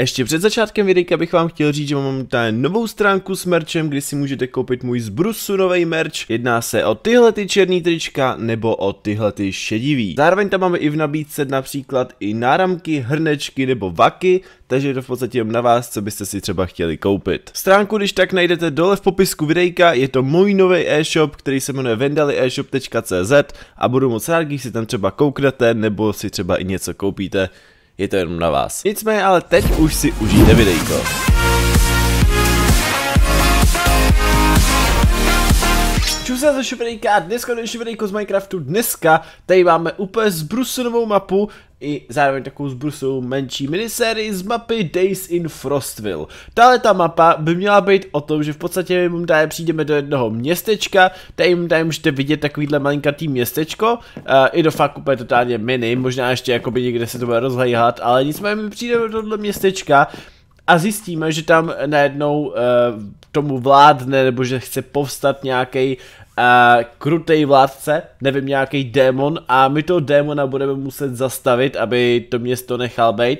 Ještě před začátkem videa bych vám chtěl říct, že mám tady novou stránku s merchem, kdy si můžete koupit můj zbrusu nový merch. Jedná se o tyhle ty černý trička nebo o tyhle ty šedivý. Zároveň tam máme i v nabídce například i náramky, hrnečky nebo vaky, takže je to v podstatě jen na vás, co byste si třeba chtěli koupit. Stránku když tak najdete dole v popisku videjka, je to můj nový e-shop, který se jmenuje vendalieshop.cz a budu moc rád, když si tam třeba kouknete nebo si třeba i něco koupíte je to jenom na vás. Nicméně ale teď už si užijte videjko. Čus se za videjka, dneska další videjko z Minecraftu, dneska tady máme úplně zbrusenovou mapu, i zároveň takovou zbrusovou menší minisérii z mapy Days in Frostville. Tahle ta mapa by měla být o tom, že v podstatě my tady přijdeme do jednoho městečka, tady, tady můžete vidět takovýhle malinkatý městečko, uh, i do fakt úplně totálně mini, možná ještě jakoby někde se to bude rozhlíhat, ale nicméně my přijdeme do tohle městečka, a zjistíme, že tam najednou uh, tomu vládne, nebo že chce povstat nějaký uh, krutej vládce, nevím, nějaký démon a my toho démona budeme muset zastavit, aby to město nechal být.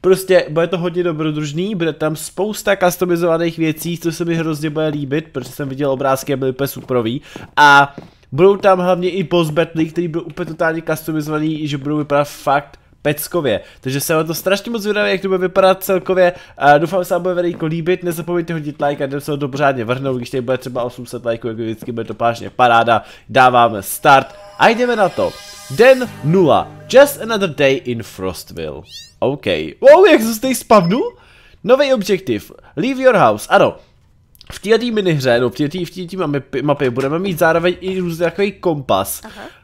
Prostě bude to hodně dobrodružný, bude tam spousta customizovaných věcí, co se mi hrozně bude líbit, protože jsem viděl obrázky a byly úplně superový. A budou tam hlavně i boss battle, který byl úplně totálně customizovaný, že budou vypadat fakt peckově. Takže jsem na to strašně moc zvědavý, jak to bude vypadat celkově. A doufám, že se vám bude velmi líbit. Nezapomeňte hodit like a jdem se to pořádně vrhnout, když tady bude třeba 800 lajků, jako vždycky bude to pášně paráda. Dáváme start a jdeme na to. Den 0. Just another day in Frostville. OK. Wow, jak se tady spavnu? Nový objektiv. Leave your house. Ano, v této minihře, no v této mapě budeme mít zároveň i různý takový kompas. Aha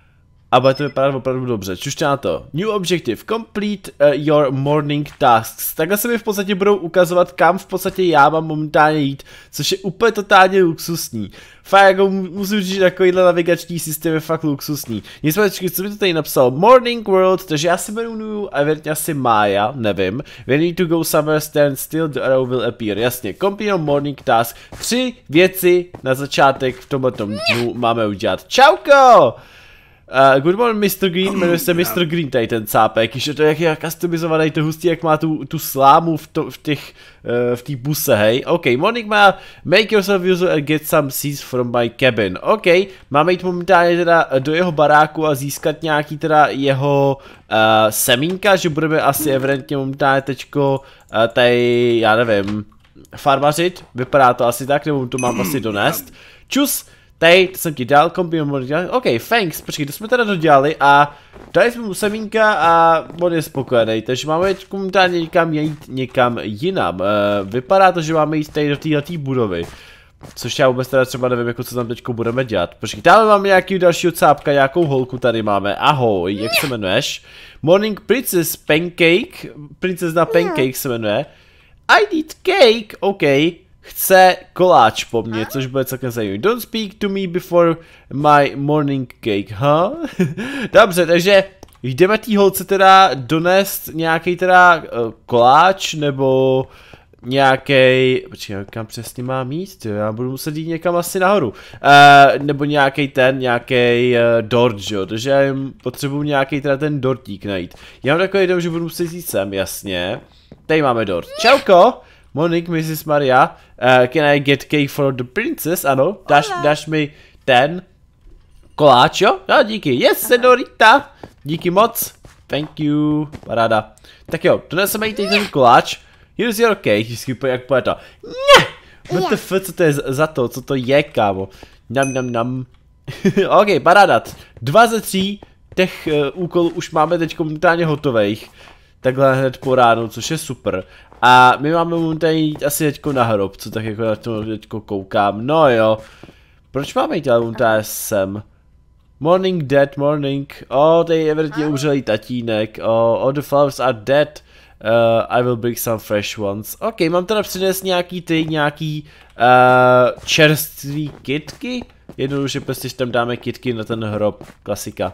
a bude to vypadat opravdu dobře. Čuště na to. New objective. Complete uh, your morning tasks. Takhle se mi v podstatě budou ukazovat, kam v podstatě já mám momentálně jít, což je úplně totálně luxusní. Fakt jako musím říct, že takovýhle navigační systém je fakt luxusní. Nicméně, co mi to tady napsal? Morning world, takže já se jmenuji evidentně asi Maya, nevím. We need to go somewhere, stand still, the arrow will appear. Jasně, complete your morning task. Tři věci na začátek v tomhle dnu máme udělat. Čauko! Uh, good morning, Mr. Green, jmenuje se Mr. Green, tady ten cápek, že to jak je customizovaný, to hustý, jak má tu, tu slámu v, to, v těch, uh, v té buse, hej. OK, morning má make yourself user and get some seeds from my cabin. OK, máme jít momentálně teda do jeho baráku a získat nějaký teda jeho uh, semínka, že budeme asi evidentně momentálně teďko uh, tady, já nevím, farmařit, vypadá to asi tak, nebo to mám asi donést. Čus! Tady, to jsem ti dal, kombi dělal. OK, thanks, počkej, to jsme teda dodělali a dali jsme mu semínka a on je spokojený, takže máme teď momentálně někam jít někam jinam. Uh, vypadá to, že máme jít tady do této budovy. Což já vůbec teda třeba nevím, jako co tam teďko budeme dělat. Počkej, tam máme nějaký dalšího cápka, nějakou holku tady máme. Ahoj, jak se jmenuješ? Morning Princess Pancake, princezna Pancake se jmenuje. I need cake, OK chce koláč po mně, což bude celkem zajímavé. Don't speak to me before my morning cake, huh? Dobře, takže jdeme tý holce teda donést nějaký teda uh, koláč, nebo nějaký, počkej, kam přesně mám jít, já budu muset jít někam asi nahoru, uh, nebo nějaký ten, nějaký uh, dort, jo, takže já potřebuji nějaký teda ten dortík najít. Já mám takový dom, že budu muset jít sem, jasně, tady máme dort. Čauko! Monique, Mrs. Maria, uh, can I get cake for the princess? Ano, dáš, dáš mi ten koláč, jo? No, díky. Yes, senorita. Díky moc. Thank you. Paráda. Tak jo, doneseme jí teď ten koláč. Here's your cake. Vždycky jak pojede to. Ne! WTF, co to je za to? Co to je, kámo? Nam, nam, nam. ok, paráda. Dva ze tří těch uh, úkolů už máme teď momentálně hotových takhle hned po ránu, což je super. A my máme momentálně jít asi teďko na hrob, co tak jako na to teďko koukám. No jo. Proč máme jít ale momentálně sem? Morning dead, morning. Oh, tady je evidentně umřelý tatínek. Oh, all the flowers are dead. Uh, I will bring some fresh ones. Ok, mám teda přinést nějaký ty, nějaký uh, čerstvý kitky. Jednoduše prostě tam dáme kitky na ten hrob, klasika.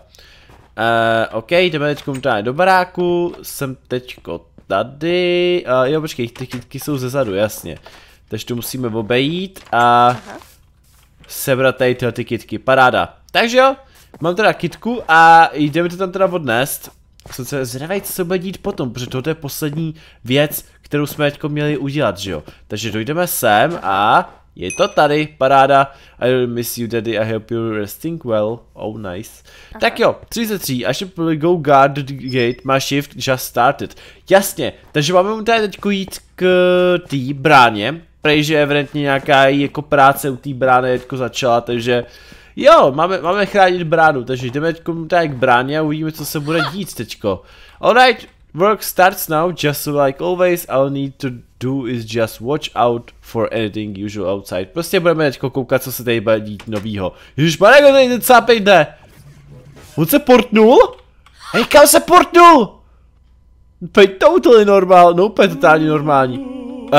Uh, OK, jdeme teď do baráku, jsem teďko tady, uh, jo počkej, ty kytky jsou zezadu, jasně. Takže to musíme obejít a Aha. sebrat tady tyhle ty kytky, paráda. Takže jo, mám teda kitku a jdeme to tam teda odnést. Jsem se zvědavý, co se bude dít potom, protože tohle je poslední věc, kterou jsme teďko měli udělat, že jo. Takže dojdeme sem a je to tady, paráda. I will miss you daddy, I hope you're resting well. Oh nice. Aha. Tak jo, 33, I should go guard the gate, my shift just started. Jasně, takže máme tady teďko jít k té bráně. Prej, že evidentně nějaká jako práce u té brány teďko začala, takže Jo, máme, máme chránit bránu, takže jdeme tady k bráně a uvidíme, co se bude dít teďko. Alright, work starts now, just like always, I'll need to do is just watch out for anything usual outside. Prostě budeme teďko koukat, co se tady bude dít novýho. Ježišmarja, kdo tady ten cápej jde? On se portnul? Hej, kam se portnul? Úplně totally normál, no úplně totálně normální. Uh.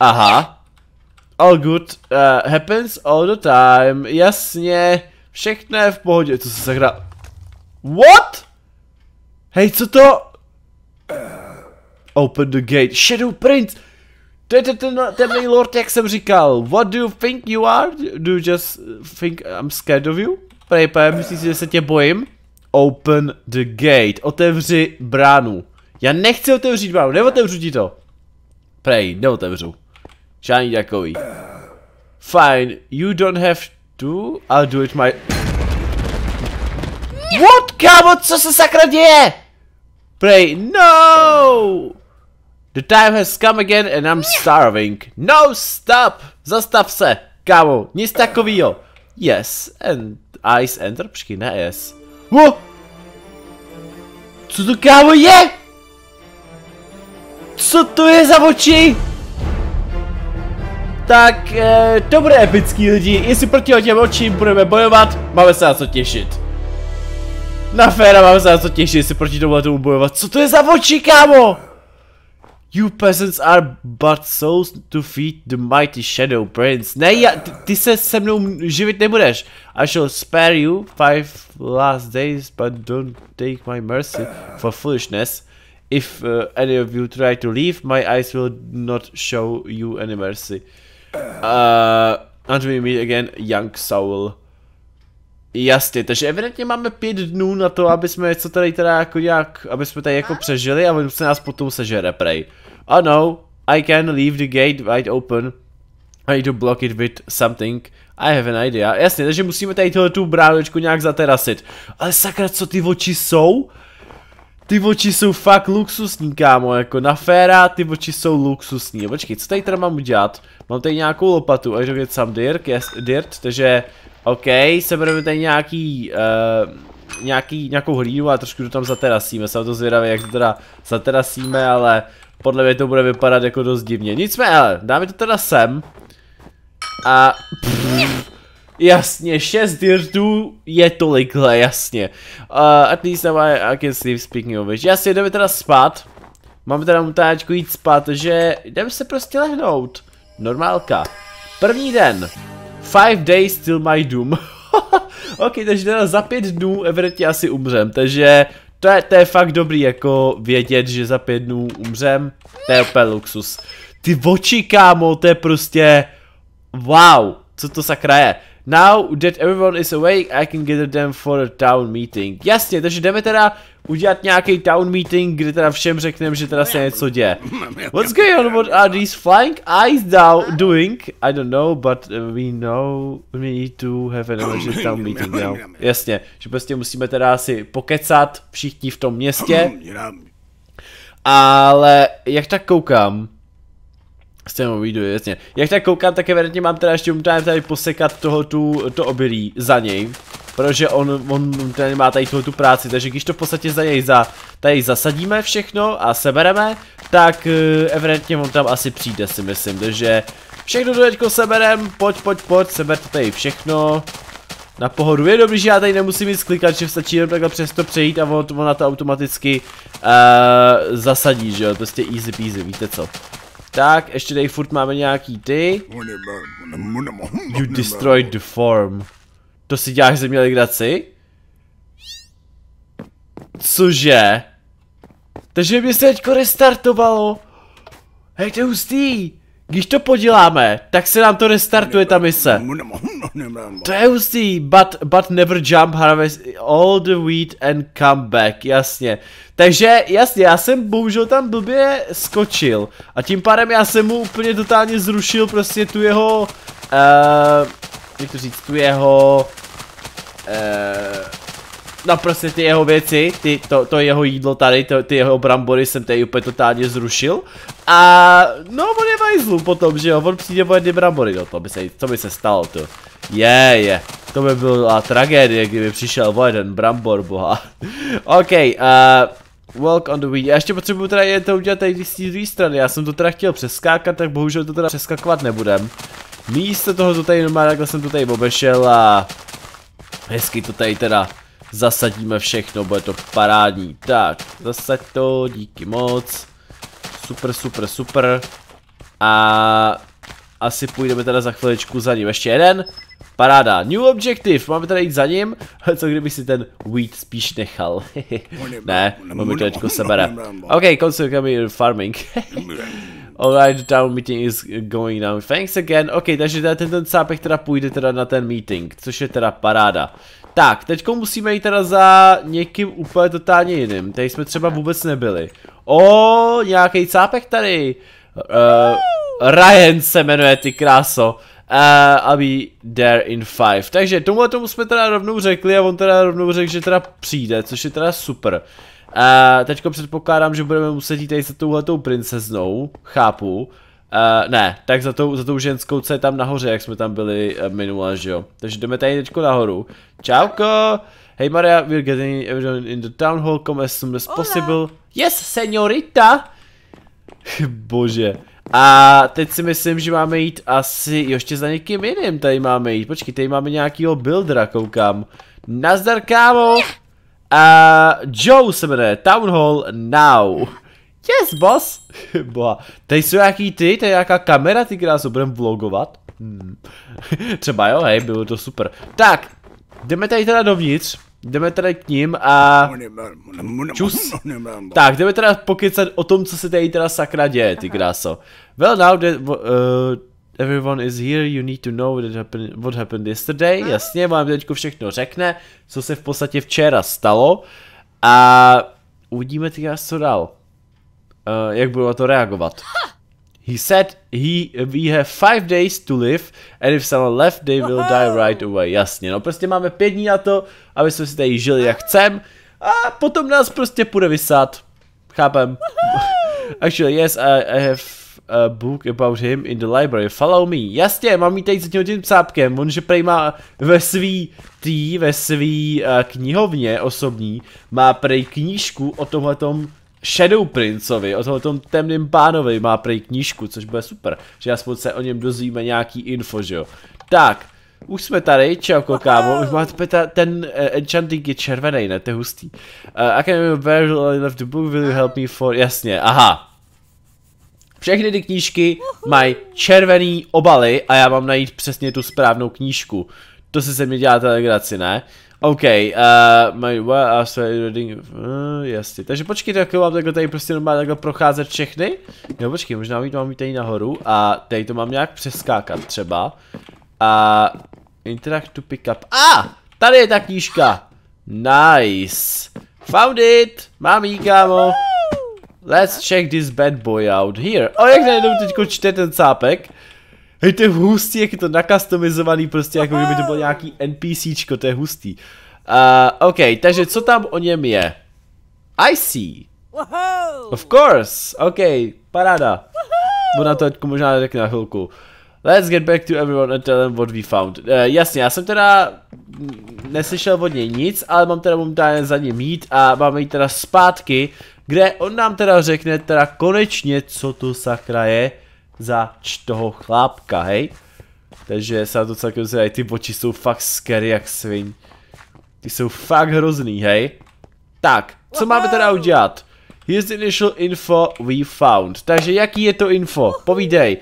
Aha all good uh, happens all the time. Jasně, všechno je v pohodě. Co se sakra... What? Hej, co to? Open the gate. Shadow Prince! To je ten temný lord, jak jsem říkal. What do you think you are? Do you just think I'm scared of you? Prejpe, myslíš si, že se tě bojím? Open the gate. Otevři bránu. Já nechci otevřít bránu, neotevřu ti to. Prej, neotevřu. Žádný takový. Fine, you don't have to, I'll do it my... What, kámo, co se sakra děje? Pray, no! The time has come again and I'm starving. No, stop! Zastav se, kámo, nic takovýho. Yes, and ice enter, počkej, ne yes. Wo! Co to kámo je? Co to je za oči? Tak e, to bude epický lidi, jestli proti těm očím budeme bojovat, máme se na co těšit. Na féra máme se na co těšit, jestli proti tomu tomu bojovat. Co to je za oči, kámo? You peasants are but souls to feed the mighty shadow prince. Ne, já, ty, ty se se mnou živit nebudeš. I shall spare you five last days, but don't take my mercy for foolishness. If uh, any of you try to leave, my eyes will not show you any mercy. Uh, until we meet again, young soul. Jasně, takže evidentně máme pět dnů na to, aby jsme něco tady teda jako nějak, aby jsme tady jako přežili a on se nás potom sežere, prej. Oh no, I can leave the gate wide open. I need to block it with something. I have an idea. Jasně, takže musíme tady tohle tu bránočku nějak zaterasit. Ale sakra, co ty oči jsou? Ty oči jsou fakt luxusní, kámo, jako na féra ty oči jsou luxusní. Počkej, co tady teda mám udělat? Mám tady nějakou lopatu, až get some dirt, yes, dirt, takže, OK, sebereme tady nějaký, uh, nějaký, nějakou hlínu a trošku to tam zaterasíme, jsem to zvědavý, jak to teda zaterasíme, ale podle mě to bude vypadat jako dost divně. Nicméně, dáme to teda sem. A... Pff, Jasně, 6 dirtů je tolikhle, jasně. Uh, at least I, I can sleep speaking of which. Jasně, jdeme teda spát. Máme teda mutáčku jít spát, že jdeme se prostě lehnout. Normálka. První den. Five days till my doom. ok, takže za pět dnů evidentně asi umřem, takže to je, to je fakt dobrý jako vědět, že za pět dnů umřem. To je úplně luxus. Ty oči, kámo, to je prostě... Wow, co to sakra je. Now that everyone is awake, I can gather them for a town meeting. Jasně, takže jdeme teda udělat nějaký town meeting, kde teda všem řekneme, že teda se něco děje. What's going on? What are these flying eyes now doing? I don't know, but uh, we know we need to have an emergency town meeting now. Jasně, že prostě musíme teda asi pokecat všichni v tom městě. Ale jak tak koukám, z toho videu, jasně. Jak tak koukám, tak evidentně mám teda ještě umtám tady posekat toho tu, to obilí za něj. Protože on, on tady má tady tu práci, takže když to v podstatě za něj za, tady zasadíme všechno a sebereme, tak uh, evidentně on tam asi přijde si myslím, takže všechno do teďko seberem, pojď, pojď, pojď, seber to tady všechno. Na pohodu, je dobrý, že já tady nemusím nic klikat, že stačí jenom takhle přes to přejít a on, on to automaticky uh, zasadí, že jo, prostě easy peasy, víte co. Tak, ještě tady furt máme nějaký ty. You destroyed the form. To si děláš ze mě legraci? Cože? Takže mě se teďko restartovalo. Hej, to je hustý. Když to poděláme, tak se nám to restartuje ta mise. To je hustý, but, but never jump, harvest all the wheat and come back, jasně. Takže, jasně, já jsem bohužel tam blbě skočil a tím pádem já jsem mu úplně totálně zrušil prostě tu jeho, uh, jak to říct, tu jeho, uh, no prostě ty jeho věci, ty, to, to jeho jídlo tady, to, ty jeho brambory jsem tady úplně totálně zrušil. A no on je vajzlu potom, že jo, on přijde o jedny brambory, no to by se, to by se stalo to. Je, je, to by byla tragédie, kdyby přišel o jeden brambor, boha. OK, uh, Walk on the weed. Já ještě potřebuju teda jen to udělat tady z té druhé strany. Já jsem to teda chtěl přeskákat, tak bohužel to teda přeskakovat nebudem. Místo toho to tady normálně takhle jsem to tady obešel a hezky to tady teda zasadíme všechno, bude to parádní. Tak, zasaď to, díky moc. Super, super, super. A asi půjdeme teda za chviličku za ním. Ještě jeden. Paráda. New objective. Máme tady jít za ním. Co kdyby si ten weed spíš nechal? ne, on mi to teďko sebere. OK, consider farming. Alright, the town meeting is going now. Thanks again. OK, takže teda ten, ten teda půjde teda na ten meeting, což je teda paráda. Tak, teďko musíme jít teda za někým úplně totálně jiným. Tady jsme třeba vůbec nebyli. O, nějaký cápek tady. Uh, Ryan se jmenuje, ty kráso. Uh, I'll be there in five. Takže tomuhle tomu jsme teda rovnou řekli a on teda rovnou řekl, že teda přijde, což je teda super. Uh, teďko předpokládám, že budeme muset jít tady za touhletou princeznou, chápu. Uh, ne, tak za tou, za tou ženskou, co je tam nahoře, jak jsme tam byli uh, minule, že jo. Takže jdeme tady teďko nahoru. Čauko! Hey Maria, we're getting everyone in the town hall, come as soon as possible. Yes, señorita! Bože. A teď si myslím, že máme jít asi ještě za někým jiným tady máme jít. Počkej, tady máme nějakýho buildera, koukám. Nazdar, kámo! A Joe se jmenuje, Town Hall Now. Yes, boss! Boha. Tady jsou nějaký ty, tady je nějaká kamera, ty krásu, budeme vlogovat. Hmm. Třeba jo, hej, bylo to super. Tak, jdeme tady teda dovnitř. Jdeme teda k ním a... Čus. Tak, jdeme teda pokycat o tom, co se tady teda sakra děje, ty kráso. Well, now that uh, everyone is here, you need to know what happened, what happened yesterday. Jasně, vám teďko všechno řekne, co se v podstatě včera stalo. A uvidíme ty co dál. Uh, jak na to reagovat. He said he, we have five days to live and if someone left they will die right away. Jasně, no prostě máme pět dní na to, aby jsme si tady žili jak chcem a potom nás prostě půjde vysát. Chápem. Actually, yes, I, I have a book about him in the library. Follow me. Jasně, mám jít tady za tím, cápkem. On, že prej má ve svý tý, ve svý uh, knihovně osobní, má prej knížku o tomhletom Shadow Princeovi, o tomhle temným pánovi má prej knížku, což bude super, že aspoň se o něm dozvíme nějaký info, že jo. Tak, už jsme tady, čau kámo, už máte ta, ten uh, enchanting je červený, ne, to je hustý. Uh, I can remember where I left the book, will you help me for, jasně, aha. Všechny ty knížky mají červený obaly a já mám najít přesně tu správnou knížku. To se se mi dělá telegraci, ne? OK, uh, my well, after reading, uh, jasně, takže počkejte, jak mám takhle tady prostě normálně takhle procházet všechny. Jo, počkej, možná mít mám jít tady nahoru a tady to mám nějak přeskákat třeba. A interact to pick up, a, ah, tady je ta knížka. Nice. Found it, mám jí, kámo. Let's check this bad boy out here. O, jak najednou teďko čte ten cápek. Hej, to je hustý, jak je to nakastomizovaný, prostě jako kdyby to bylo nějaký NPCčko, to je hustý. Uh, OK, takže co tam o něm je? I see. Of course, OK, paráda. Ona to teďko možná řekne na chvilku. Let's get back to everyone and tell them what we found. Uh, jasně, já jsem teda neslyšel od něj nic, ale mám teda momentálně za ním mít a máme jít teda zpátky, kde on nám teda řekne teda konečně, co to sakra je za toho chlápka, hej? Takže se to celkem zdají, ty oči jsou fakt scary jak svin. Ty jsou fakt hrozný, hej? Tak, co máme teda udělat? Here's the initial info we found. Takže jaký je to info? Povídej.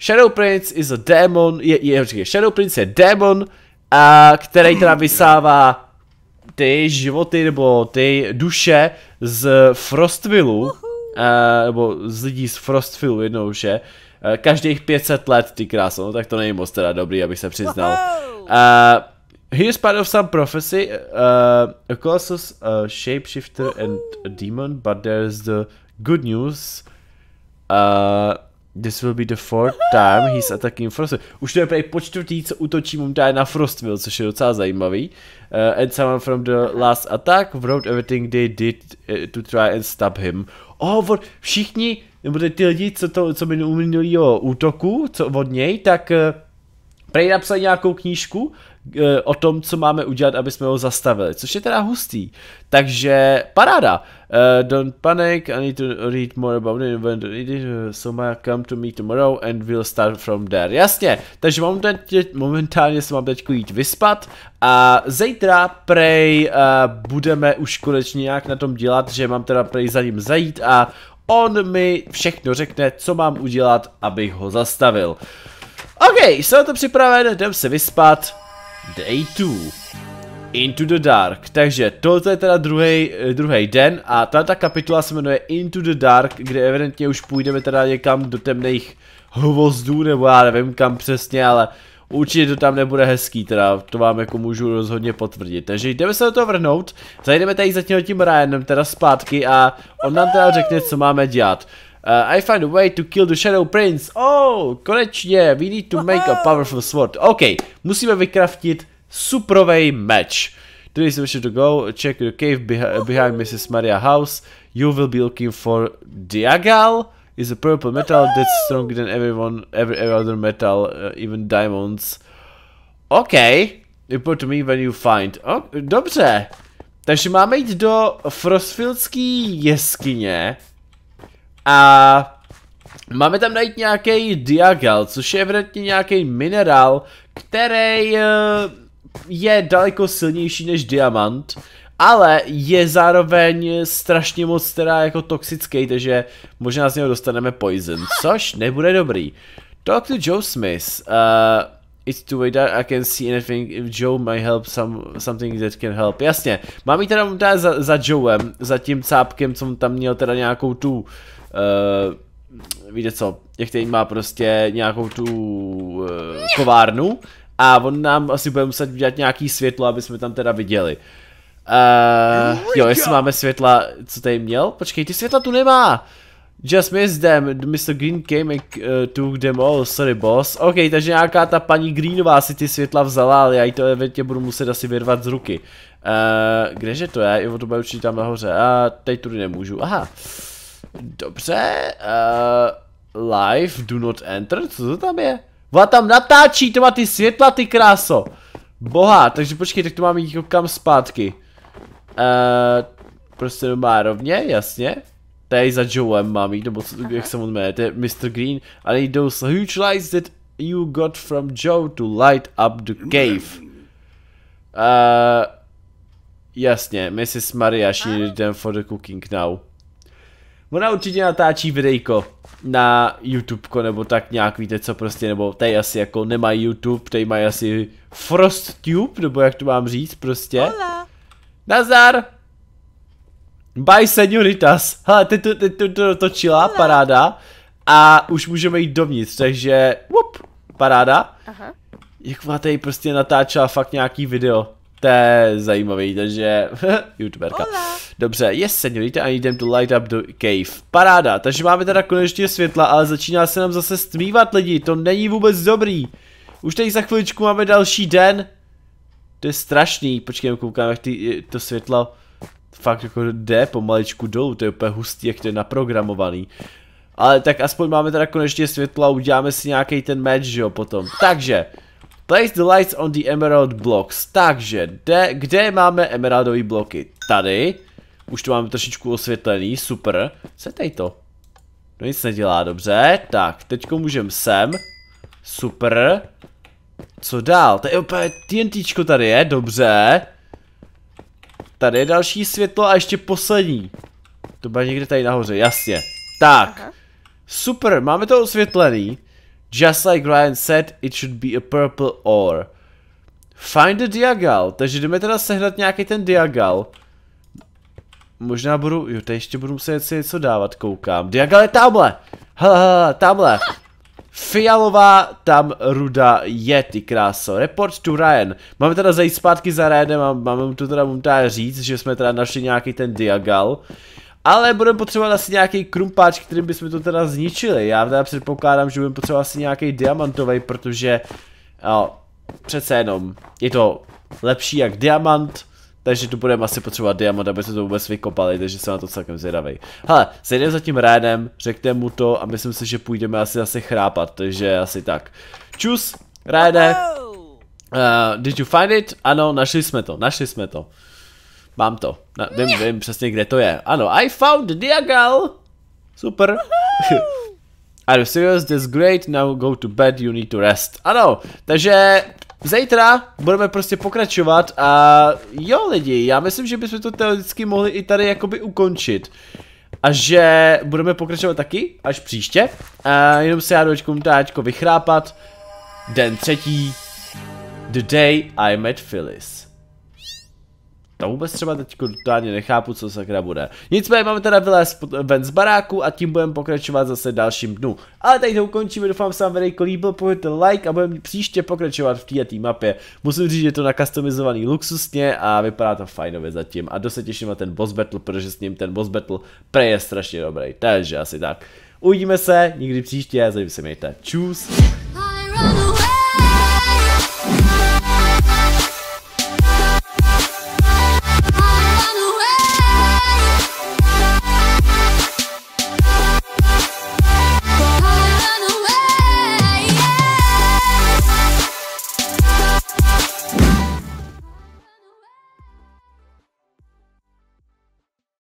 Shadow Prince is a demon, je, je, je Shadow Prince je demon, a který teda vysává ty životy nebo ty duše z Frostvillu nebo z lidí z Frostfieldu jednou, že? Uh, každých 500 let, ty kráso, no tak to není moc teda dobrý, abych se přiznal. Uh, he is part of some prophecy, uh, a colossus, a shapeshifter and a demon, but there's the good news. Uh, This will be the fourth time he's attacking Frostville. Už to je prej po čtvrtý, co útočí momentálně na Frostville, což je docela zajímavý. Uh, and someone from the last attack wrote everything they did uh, to try and stop him. Oh, všichni, nebo ty lidi, co, to, co by minulýho útoku, co od něj, tak uh, prej napsali nějakou knížku Eh, o tom, co máme udělat, aby jsme ho zastavili, což je teda hustý. Takže paráda. Uh, don't panic, I need to read more about it when it is, so come to me tomorrow and we'll start from there. Jasně, takže momentálně, momentálně se mám teď jít vyspat a zítra prej uh, budeme už konečně nějak na tom dělat, že mám teda prej za ním zajít a on mi všechno řekne, co mám udělat, abych ho zastavil. OK, jsem to připraven, jdem se vyspat Day 2 Into the Dark. Takže tohle je teda druhý den a tato kapitola se jmenuje Into the Dark, kde evidentně už půjdeme teda někam do temných hvozdů, nebo já nevím kam přesně, ale určitě to tam nebude hezký, teda to vám jako můžu rozhodně potvrdit. Takže jdeme se do toho vrhnout, zajdeme tady za tím Ryanem teda zpátky a on nám teda řekne, co máme dělat. Uh, I find a way to kill the Shadow Prince. Oh, konečně, we need to make a powerful sword. OK, musíme vykraftit suprovej meč. Today wish to go, check the cave behi behind Mrs. Maria house. You will be looking for Diagal. Is a purple metal that's stronger than everyone, every, every other metal, uh, even diamonds. OK, me when you find. Oh, dobře. Takže máme jít do Frostfieldský jeskyně. A máme tam najít nějaký diagal, což je evidentně nějaký minerál, který eh, je daleko silnější než diamant, ale je zároveň strašně moc teda jako toxický, takže možná z něho dostaneme poison, což nebude dobrý. Talk to Joe Smith. Uh, it's to way that I can see anything if Joe might help some, something that can help. Jasně, mám jít teda, za, za Joem, za tím cápkem, co tam měl teda nějakou tu uh, víte co, který má prostě nějakou tu uh, kovárnu a on nám asi bude muset udělat nějaký světlo, aby jsme tam teda viděli. Uh, jo, jestli máme světla, co tady měl? Počkej, ty světla tu nemá! Just missed them, Mr. Green came and uh, took them all, sorry boss. OK, takže nějaká ta paní Greenová si ty světla vzala, ale já jí to evidentně budu muset asi vyrvat z ruky. Uh, kdeže to je? Jo, to bude určitě tam nahoře. A uh, teď tudy nemůžu, aha. Dobře, uh, live, do not enter, co to tam je? Ona tam natáčí, to má ty světla, ty kráso. Boha, takže počkej, tak to máme jít kam zpátky. Uh, prostě má rovně, jasně. Tady za Joem mám jít, nebo jak se on jmenuje, to je Mr. Green. I need those huge lights that you got from Joe to light up the cave. Uh, jasně, Mrs. Maria, she needed them for the cooking now. Ona určitě natáčí videjko na YouTube, nebo tak nějak, víte co prostě, nebo tady asi jako nemají YouTube, tady mají asi FrostTube, nebo jak to mám říct prostě. Hola. Nazar! Bye senioritas. Hele, teď to, teď to, to točila, Hola. paráda. A už můžeme jít dovnitř, takže, whoop, paráda. Aha. Jak má tady prostě natáčela fakt nějaký video. To je zajímavý, takže youtuberka. Hola. Dobře, yes, senorita, need them to light up the cave. Paráda, takže máme teda konečně světla, ale začíná se nám zase stmívat lidi, to není vůbec dobrý. Už tady za chviličku máme další den. To je strašný, počkej, koukám, jak ty, to světlo fakt jako jde pomaličku dolů, to je úplně hustý, jak to je naprogramovaný. Ale tak aspoň máme teda konečně světlo a uděláme si nějaký ten match, jo, potom. Takže, Place the lights on the emerald blocks. Takže, de, kde máme emeraldové bloky? Tady. Už to máme trošičku osvětlený, super. Co je tady to? To nic nedělá, dobře. Tak, teďko můžeme sem. Super. Co dál? To je úplně TNTčko tady je, dobře. Tady je další světlo a ještě poslední. To bude někde tady nahoře, jasně. Tak. Aha. Super, máme to osvětlený. Just like Ryan said, it should be a purple ore. Find the diagal. Takže jdeme teda sehnat nějaký ten diagal. možná budu, jo, tady ještě budu muset si něco dávat, koukám. Diagal je tamhle! Hele, hele, tamhle. Fialová tam ruda je, ty kráso. Report to Ryan. Máme teda zajít zpátky za Ryanem a máme mu to teda momentálně říct, že jsme teda našli nějaký ten diagal. Ale budeme potřebovat asi nějaký krumpáč, kterým bychom to teda zničili. Já teda předpokládám, že budeme potřebovat asi nějaký diamantový, protože jo, přece jenom je to lepší jak diamant, takže tu budeme asi potřebovat diamant, aby se to vůbec vykopali, takže jsem na to celkem zvědavý. Hele, sejdeme za tím Rénem, řekneme mu to a myslím si, že půjdeme asi zase chrápat, takže asi tak. Čus, Réne. Uh, did you find it? Ano, našli jsme to, našli jsme to. Mám to, Na, vím, vím přesně kde to je. Ano, I found the diagal. Super. Are you serious? That's great. Now go to bed. You need to rest. Ano, takže Zítra budeme prostě pokračovat a jo lidi, já myslím, že bychom to teoreticky mohli i tady jakoby ukončit. A že budeme pokračovat taky, až příště. A jenom se já dočku táčko vychrápat. Den třetí. The day I met Phyllis. To vůbec třeba teď totálně nechápu, co sakra bude. Nicméně máme teda vylézt ven z baráku a tím budeme pokračovat zase dalším dnu. Ale tady to ukončíme, doufám se vám videjko líbil, pojďte like a budeme příště pokračovat v této mapě. Musím říct, že je to nakastomizovaný luxusně a vypadá to fajnově zatím. A dost se těším na ten boss battle, protože s ním ten boss battle pre je strašně dobrý. Takže asi tak. Uvidíme se někdy příště, zatím se mějte. Čus.